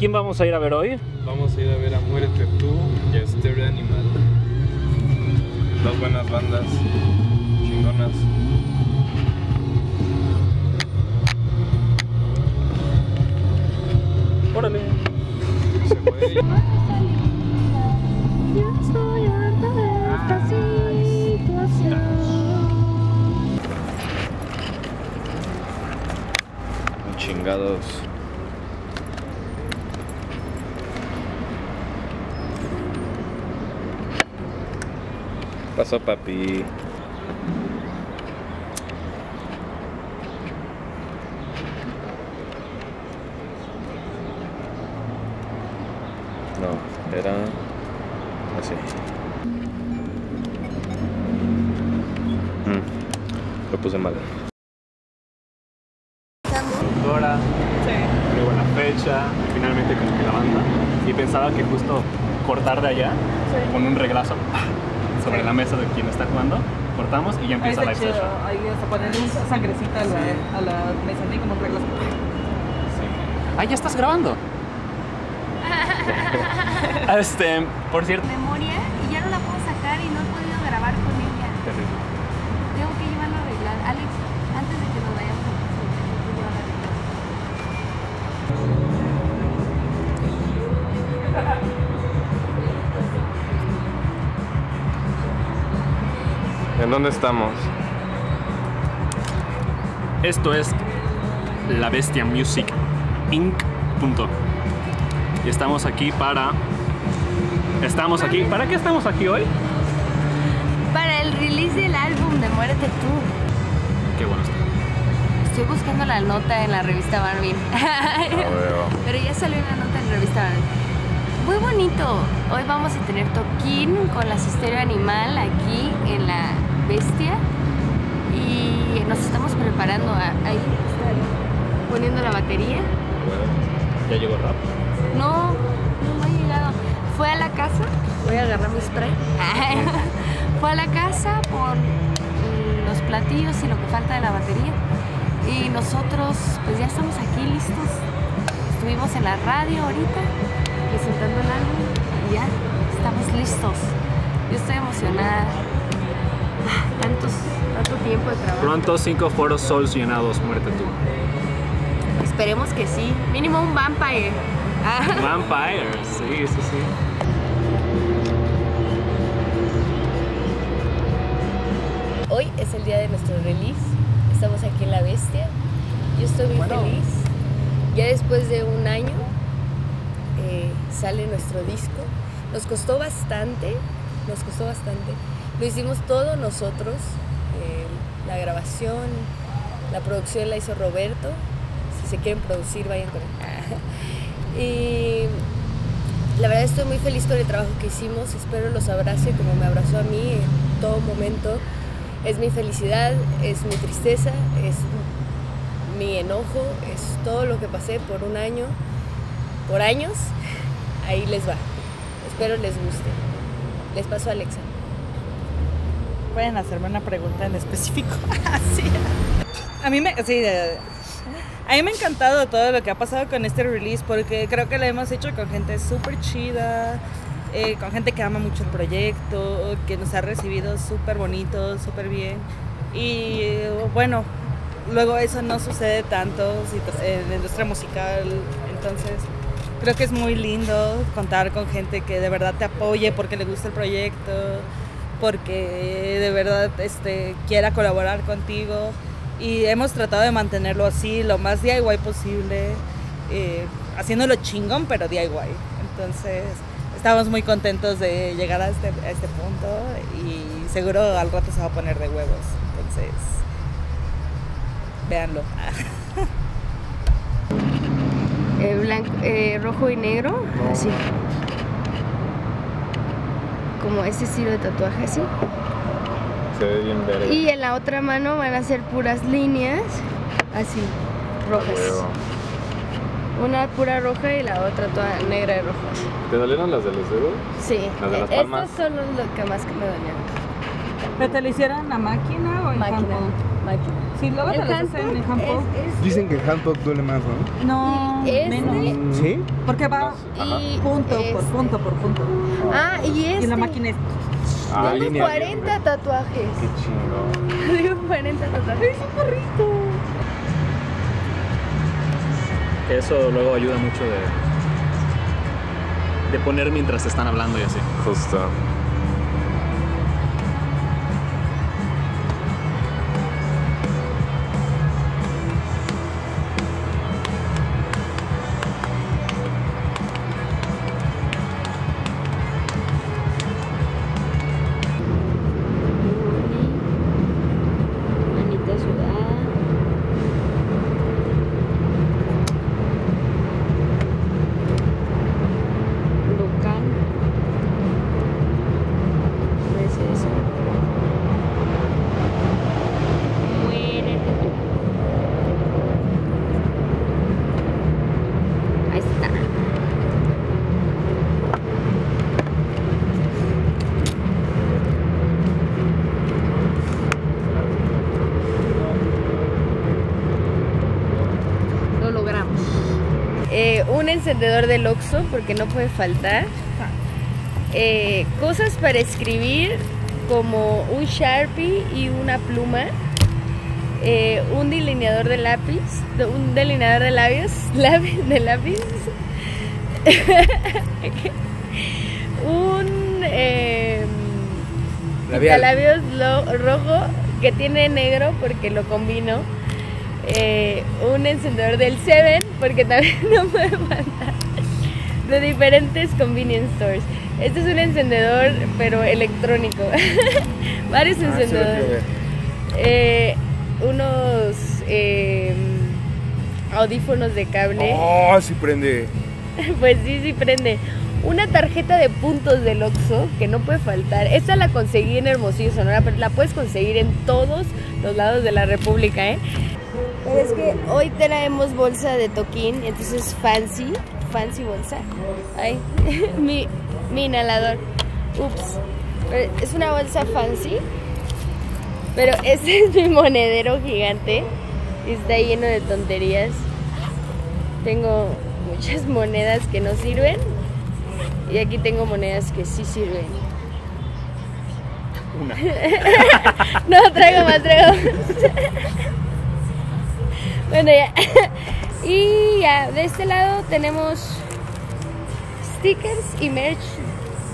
quién vamos a ir a ver hoy? Vamos a ir a ver a Muérete tú y a Stereo Animal. Dos buenas bandas, chingonas. Órale. Se ir. Yo estoy harta de esta situación. Chingados. Pasó papi. No, era así. Mm, Lo puse mal. Productora, luego la fecha, y finalmente como que la banda. Y pensaba que justo cortar de allá con un reglazo sobre la mesa de quien está jugando, cortamos y ya Ahí empieza está la chido. session. Ahí hasta ponerle un sangrecita a la, a la mesa. Y como reglas. Ah, ya estás grabando. este, por cierto. Memoria ¿En dónde estamos? Esto es La Bestia Music Inc. Punto. Y estamos aquí para. Estamos aquí. ¿Para qué estamos aquí hoy? Para el release del álbum de Muérete tú. Qué bueno está. Estoy buscando la nota en la revista Barbie. Pero ya salió una nota en la revista Barbie. Muy bonito. Hoy vamos a tener toquín con la Sisterio Animal aquí en la Bestia. Y nos estamos preparando. a- ahí poniendo la batería. Ya llegó rap. No, no ha llegado. Fue a la casa Voy a agarrar mi spray. Fue a la casa por los platillos y lo que falta de la batería. Y nosotros, pues ya estamos aquí listos. Estuvimos en la radio ahorita presentando el álbum y ya estamos listos. Yo estoy emocionada. Tantos, tanto tiempo de trabajo. Pronto cinco foros solucionados, muerte tú. Esperemos que sí. Mínimo un vampire. Ah. Vampire, sí, sí, sí. Hoy es el día de nuestro release. Estamos aquí en La Bestia. Yo estoy muy feliz. Ya después de un año eh, sale nuestro disco. Nos costó bastante, nos costó bastante. Lo hicimos todo nosotros. eh, la grabación, la producción la hizo Roberto. Si se quieren producir, vayan con él. y la verdad estoy muy feliz con el trabajo que hicimos. Espero los abrace como me abrazó a mí en todo momento. Es mi felicidad, es mi tristeza, es mi enojo, es todo lo que pasé por un año, por años. Ahí les va. Espero les guste. Les paso a Alexa. Pueden hacerme una pregunta en específico. sí. A mí me, sí, a mí me ha encantado todo lo que ha pasado con este release porque creo que lo hemos hecho con gente súper chida, eh, con gente que ama mucho el proyecto, que nos ha recibido súper bonito, súper bien. Y bueno, luego eso no sucede tanto en la industria musical, entonces creo que es muy lindo contar con gente que de verdad te apoye porque le gusta el proyecto, porque de verdad este, quiera colaborar contigo. Y hemos tratado de mantenerlo así, lo más DIY posible, eh, haciéndolo chingón, pero DIY. Entonces, estamos muy contentos de llegar a este, a este punto y seguro al rato se va a poner de huevos. Entonces, véanlo. Eh, blanco, eh, rojo y negro, así. Como ese estilo de tatuaje, así. Se ve bien verde. Y en la otra mano van a ser puras líneas, así, rojas. Una pura roja y la otra toda negra y roja. ¿Te dolieron las de los dedos? Sí, ¿Las de las eh, palmas? estos son los lo que más que me dolían. ¿Pero te lo hicieron a máquina o en Máquina, campo? máquina. Sí, luego te El lo handpop hacen en campo. es- es- Dicen que el handpop duele más, ¿no? No, Y este- menos. ¿Sí? Porque va y punto por este- punto por punto. Ah, y este. Y la máquina es... Ah, Tengo línea. 40 tatuajes. Qué chingón. Tengo 40 tatuajes. Que eso luego ayuda mucho de, de poner mientras están hablando y así. Justo. Encendedor del Oxxo, porque no puede faltar. Eh, cosas para escribir, como un Sharpie y una pluma. Eh, un delineador de lápiz, un delineador de labios, lápiz, de lápiz. un eh, labios rojo que tiene negro porque lo combino. Eh, un encendedor del Seven porque también no puede faltar. De diferentes convenience stores. Este es un encendedor pero electrónico. Varios Ah, encendedores. Eh, unos eh, audífonos de cable. Oh, sí prende. Pues sí, sí prende. Una tarjeta de puntos del Oxxo que no puede faltar. Esta la conseguí en Hermosillo, Sonora, pero la puedes conseguir en todos los lados de la República, ¿eh? Pero es que hoy traemos bolsa de toquín, entonces fancy, fancy bolsa. Ay, mi, mi inhalador. Ups. Pero Es una bolsa fancy. Pero este es mi monedero gigante. Está lleno de tonterías. Tengo muchas monedas que no sirven. Y aquí tengo monedas que sí sirven. Una. No, traigo más, traigo. Bueno, ya. Y ya, de este lado tenemos stickers y merch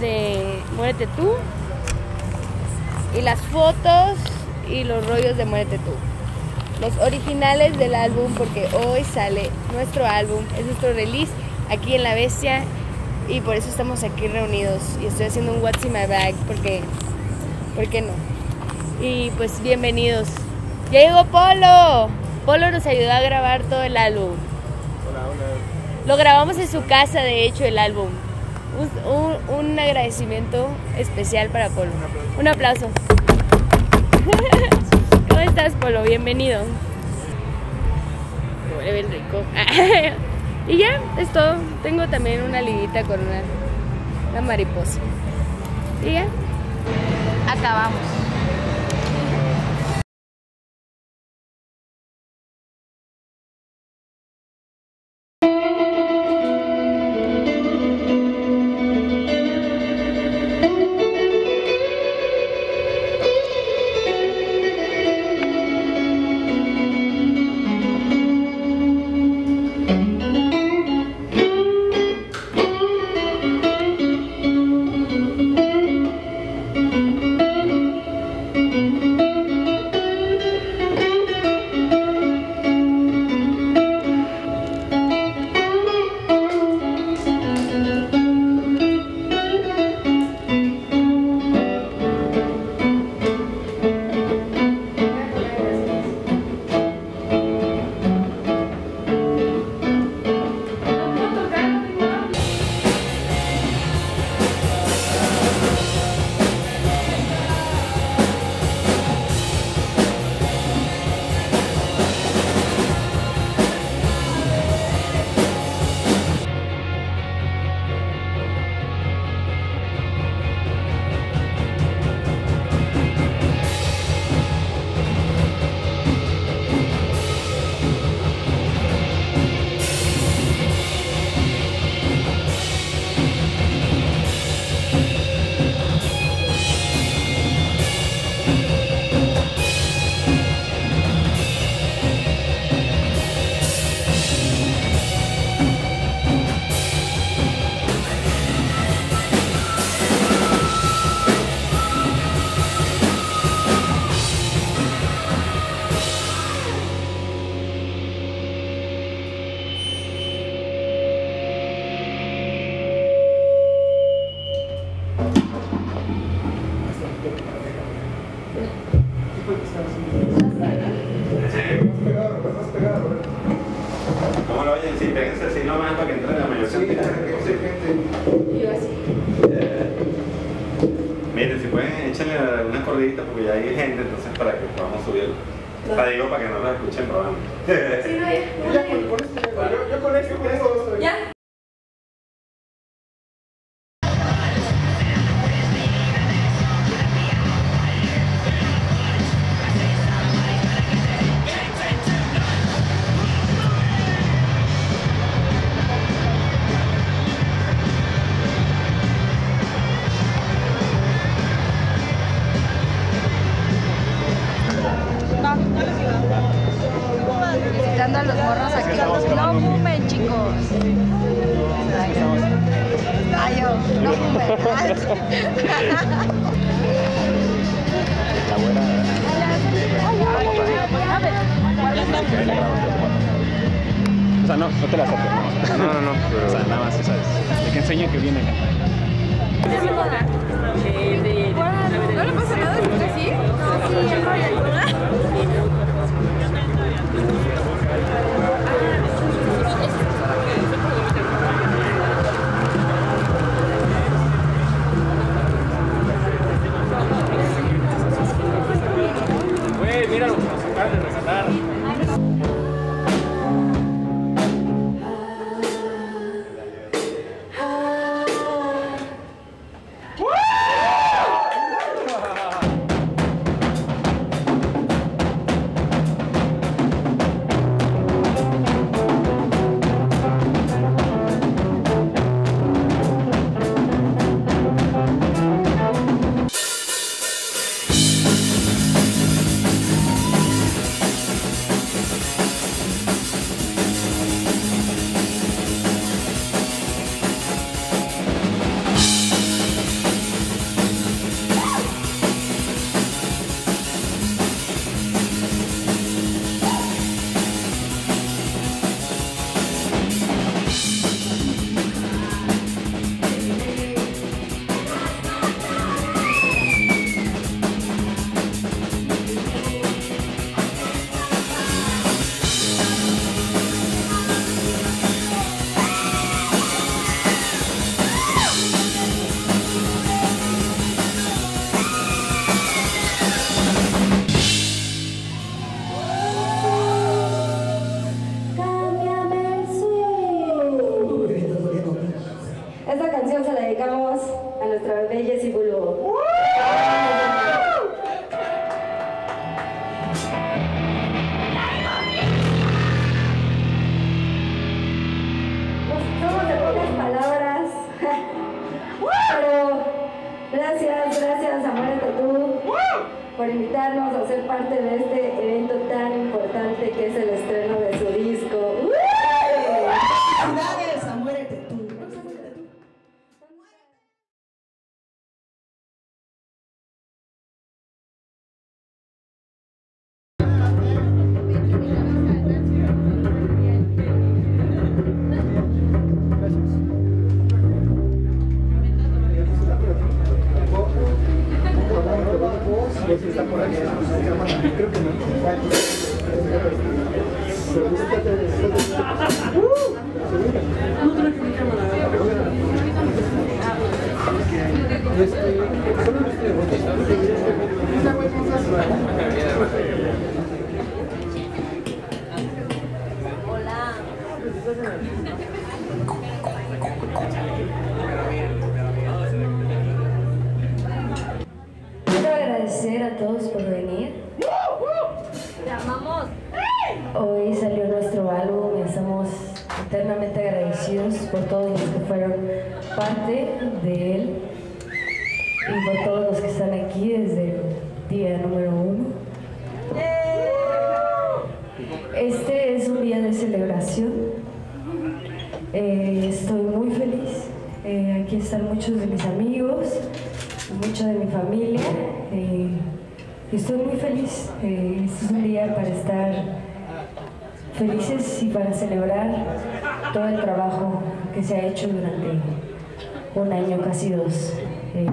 de Muérete tú. Y las fotos y los rollos de Muérete tú. Los originales del álbum, porque hoy sale nuestro álbum, es nuestro release aquí en La Bestia. Y por eso estamos aquí reunidos. Y estoy haciendo un What's in My Bag, porque, ¿por qué no? Y pues bienvenidos. Ya Polo. Polo nos ayudó a grabar todo el álbum. Lo grabamos en su casa, de hecho, el álbum. Un, un- un agradecimiento especial para Polo. Un aplauso. ¿Cómo estás, Polo? Bienvenido. Huele bien rico. y ya, es todo. Tengo también una liguita con una, una mariposa. Y ya. Acabamos. ¿Cómo lo oyen? Sí, péguense así nomás para que entre la mayor cantidad de posible. Yo así. Eh, Miren, si pueden, échenle una corridita porque ya hay gente, entonces para que podamos subir. O sea, digo para que no nos escuchen robando. Yo con esto puedo. ¿Ya? Dando a los morros aquí. No fumen, chicos. Ay, yo, no O sea, no, no te la acerques. No, no, no. O sea, nada más, ¿sabes? De que enseñe que viene. ¿No le pasa nada? ¿Está así? No, sí, por todos los que fueron parte de él y por todos los que están aquí desde el día número uno. Este es un día de celebración. Eh, estoy muy feliz. Eh, aquí están muchos de mis amigos, mucha de mi familia. eh, estoy muy feliz. Este es un día para estar felices y para celebrar todo el trabajo que se ha hecho durante un año, casi dos. Eh,